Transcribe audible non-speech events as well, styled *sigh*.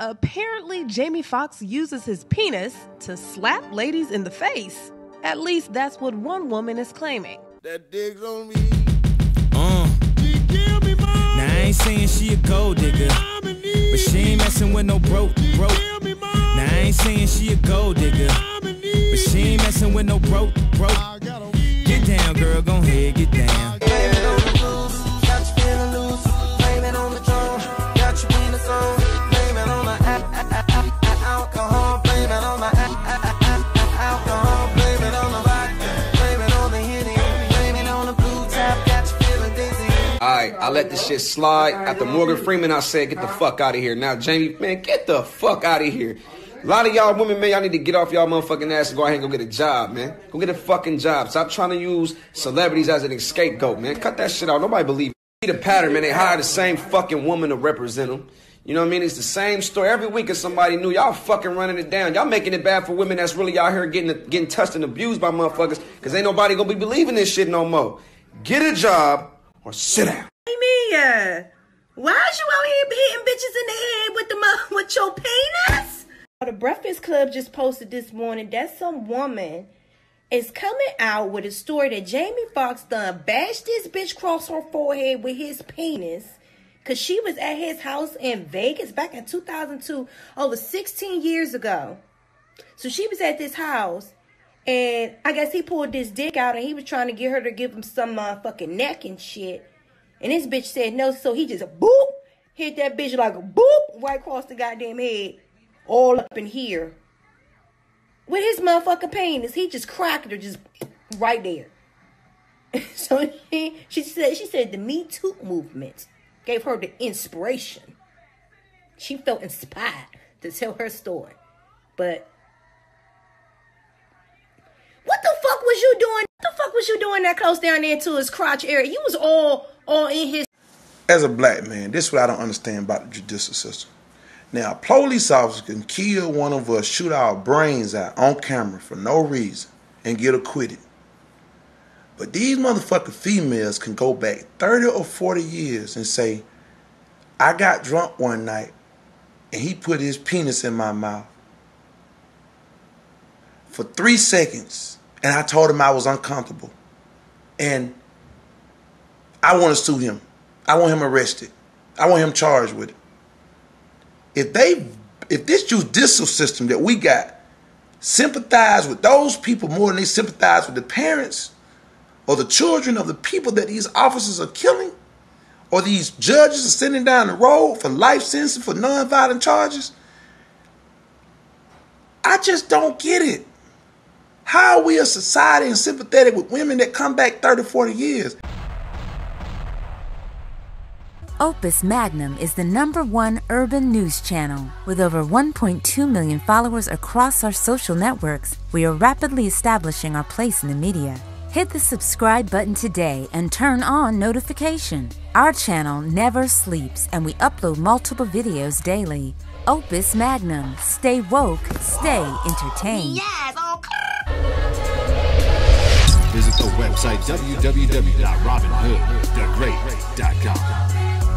Apparently, Jamie Foxx uses his penis to slap ladies in the face. At least that's what one woman is claiming. That digs on me. Uh. Now I ain't saying she a gold digger, but she ain't messing with no broke, broke. Now I ain't saying she a gold digger, but she ain't messing with no broke, broke. I let this shit slide. After Morgan Freeman, I said, get the fuck out of here. Now, Jamie, man, get the fuck out of here. A lot of y'all women, man, y'all need to get off y'all motherfucking ass and go ahead and go get a job, man. Go get a fucking job. Stop trying to use celebrities as an scapegoat, man. Cut that shit out. Nobody believe. See the pattern, man. They hire the same fucking woman to represent them. You know what I mean? It's the same story. Every week is somebody new. Y'all fucking running it down. Y'all making it bad for women that's really out here getting getting touched and abused by motherfuckers because ain't nobody gonna be believing this shit no more. Get a job or sit down. Mia, why is you out here hitting bitches in the head with the with your penis? The Breakfast Club just posted this morning that some woman is coming out with a story that Jamie Foxx done bashed this bitch across her forehead with his penis. Cause she was at his house in Vegas back in 2002, over 16 years ago. So she was at this house, and I guess he pulled this dick out, and he was trying to get her to give him some uh, motherfucking neck and shit. And this bitch said no, so he just boop hit that bitch like a boop right across the goddamn head, all up in here. With his motherfucking penis, he just cracked her just right there. *laughs* so she, she said she said the Me Too movement gave her the inspiration. She felt inspired to tell her story. But what the fuck was you doing? What the fuck was you doing that close down there to his crotch area? You was all all in his As a black man, this is what I don't understand about the judicial system. Now, a police officer can kill one of us, shoot our brains out on camera for no reason, and get acquitted. But these motherfucking females can go back 30 or 40 years and say, I got drunk one night and he put his penis in my mouth for three seconds and I told him I was uncomfortable. And I want to sue him. I want him arrested. I want him charged with it. If they, if this judicial system that we got sympathize with those people more than they sympathize with the parents or the children of the people that these officers are killing, or these judges are sending down the road for life sentencing for nonviolent charges, I just don't get it. How are we a society and sympathetic with women that come back 30, 40 years? Opus Magnum is the number one urban news channel. With over 1.2 million followers across our social networks, we are rapidly establishing our place in the media. Hit the subscribe button today and turn on notification. Our channel never sleeps and we upload multiple videos daily. Opus Magnum. Stay woke, stay entertained. Visit the website www.robinhoodthegreat.com.